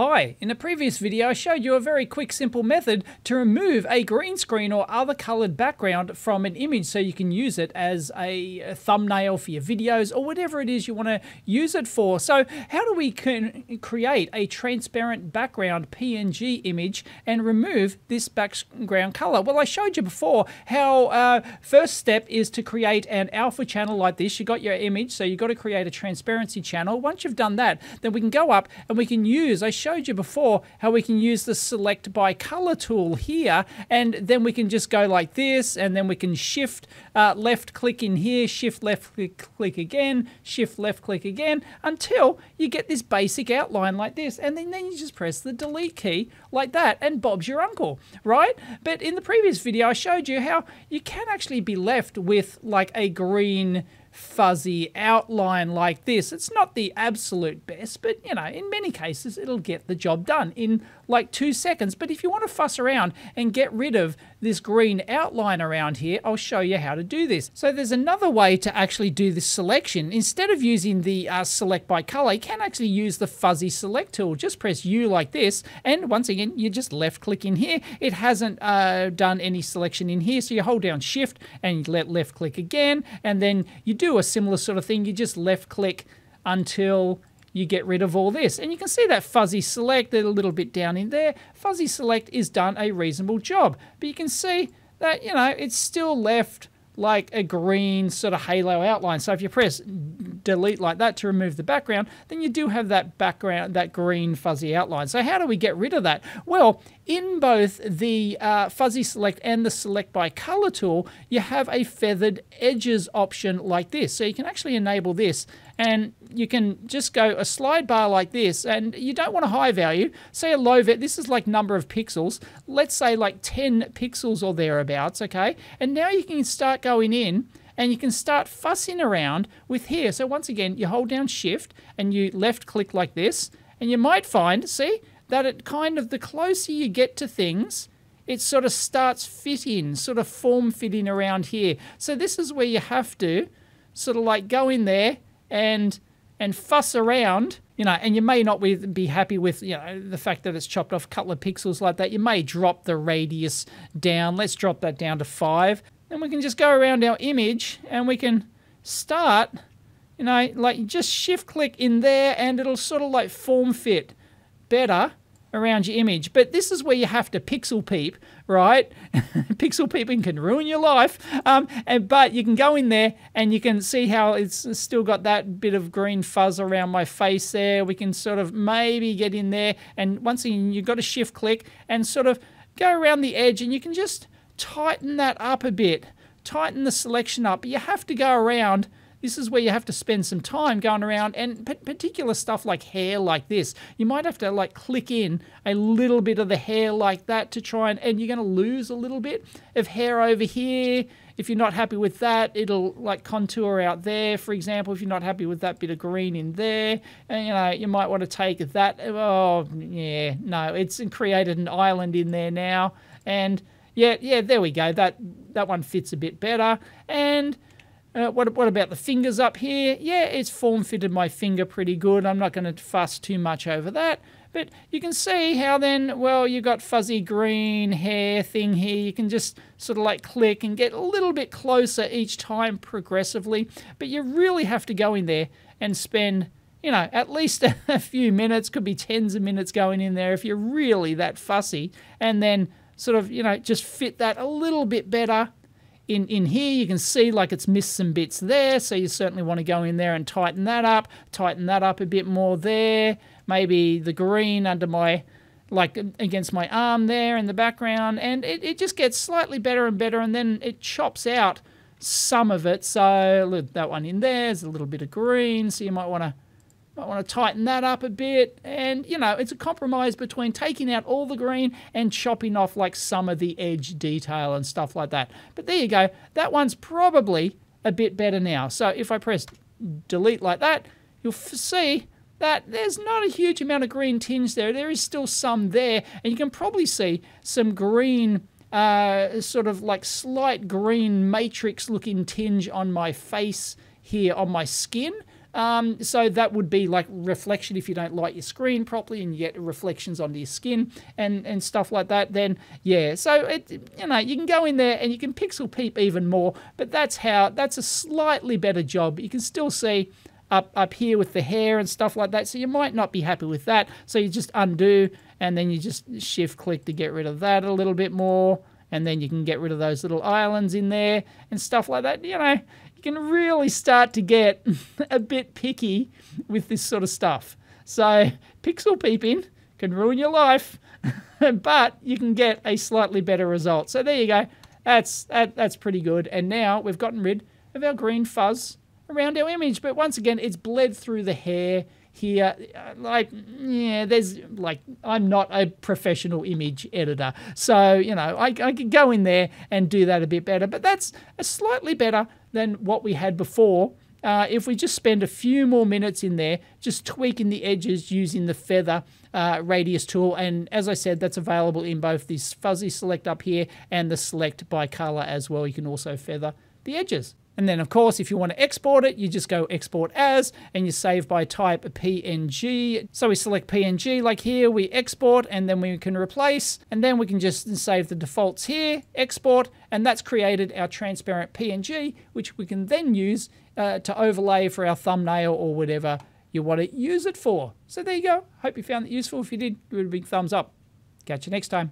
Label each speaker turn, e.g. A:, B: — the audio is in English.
A: Hi, in a previous video I showed you a very quick simple method to remove a green screen or other coloured background from an image so you can use it as a thumbnail for your videos or whatever it is you want to use it for. So how do we can create a transparent background PNG image and remove this background colour? Well I showed you before how uh, first step is to create an alpha channel like this. You got your image so you've got to create a transparency channel. Once you've done that then we can go up and we can use, I showed you before how we can use the select by color tool here and then we can just go like this and then we can shift uh, left click in here, shift left click again, shift left click again until you get this basic outline like this and then, then you just press the delete key like that and Bob's your uncle, right? But in the previous video I showed you how you can actually be left with like a green fuzzy outline like this. It's not the absolute best, but you know, in many cases, it'll get the job done in like two seconds. But if you want to fuss around and get rid of this green outline around here, I'll show you how to do this. So there's another way to actually do this selection. Instead of using the uh, select by color, you can actually use the fuzzy select tool. Just press U like this, and once again, you just left click in here. It hasn't uh, done any selection in here, so you hold down shift and let left click again, and then you do a similar sort of thing. You just left click until you get rid of all this. And you can see that fuzzy select a little bit down in there. Fuzzy select is done a reasonable job. But you can see that, you know, it's still left like a green sort of halo outline. So if you press delete like that to remove the background, then you do have that background, that green fuzzy outline. So how do we get rid of that? Well, in both the uh, fuzzy select and the select by color tool, you have a feathered edges option like this. So you can actually enable this and you can just go a slide bar like this and you don't want a high value say a low vet this is like number of pixels let's say like 10 pixels or thereabouts okay and now you can start going in and you can start fussing around with here so once again you hold down shift and you left click like this and you might find see that it kind of the closer you get to things it sort of starts fitting sort of form fitting around here so this is where you have to sort of like go in there and and fuss around, you know, and you may not be happy with, you know, the fact that it's chopped off a couple of pixels like that. You may drop the radius down. Let's drop that down to five. Then we can just go around our image and we can start, you know, like just shift click in there and it'll sort of like form fit better around your image. But this is where you have to pixel peep, right? pixel peeping can ruin your life. Um, and, but you can go in there and you can see how it's still got that bit of green fuzz around my face there. We can sort of maybe get in there. And once again, you've got to shift click and sort of go around the edge and you can just tighten that up a bit. Tighten the selection up. You have to go around this is where you have to spend some time going around and particular stuff like hair like this. You might have to like click in a little bit of the hair like that to try and, and you're going to lose a little bit of hair over here. If you're not happy with that, it'll like contour out there, for example, if you're not happy with that bit of green in there. And, you know, you might want to take that. Oh, yeah, no, it's created an island in there now. And yeah, yeah, there we go. That, that one fits a bit better. And uh, what, what about the fingers up here? Yeah, it's form fitted my finger pretty good. I'm not going to fuss too much over that. But you can see how then, well, you've got fuzzy green hair thing here. You can just sort of like click and get a little bit closer each time progressively. But you really have to go in there and spend, you know, at least a few minutes, could be tens of minutes going in there if you're really that fussy. And then sort of, you know, just fit that a little bit better in, in here. You can see like it's missed some bits there so you certainly want to go in there and tighten that up tighten that up a bit more there. Maybe the green under my like against my arm there in the background and it, it just gets slightly better and better and then it chops out some of it. So look that one in there's a little bit of green so you might want to might want to tighten that up a bit. And, you know, it's a compromise between taking out all the green and chopping off like some of the edge detail and stuff like that. But there you go. That one's probably a bit better now. So if I press delete like that, you'll see that there's not a huge amount of green tinge there. There is still some there. And you can probably see some green, uh, sort of like slight green matrix looking tinge on my face here on my skin Um, so that would be like reflection if you don't light your screen properly and you get reflections onto your skin and, and stuff like that. Then yeah, so it you know you can go in there and you can pixel peep even more. But that's how that's a slightly better job. You can still see up up here with the hair and stuff like that. So you might not be happy with that. So you just undo and then you just shift click to get rid of that a little bit more. And then you can get rid of those little islands in there and stuff like that. You know, you can really start to get a bit picky with this sort of stuff. So pixel peeping can ruin your life, but you can get a slightly better result. So there you go. That's that, that's pretty good. And now we've gotten rid of our green fuzz around our image. But once again, it's bled through the hair here. Like, yeah, there's like, I'm not a professional image editor. So, you know, I, I could go in there and do that a bit better. But that's a slightly better than what we had before. Uh, if we just spend a few more minutes in there, just tweaking the edges using the feather uh, radius tool. And as I said, that's available in both this fuzzy select up here and the select by color as well. You can also feather the edges. And then, of course, if you want to export it, you just go export as and you save by type PNG. So we select PNG like here, we export and then we can replace and then we can just save the defaults here, export, and that's created our transparent PNG, which we can then use uh, to overlay for our thumbnail or whatever you want to use it for. So there you go. Hope you found it useful. If you did, give it a big thumbs up. Catch you next time.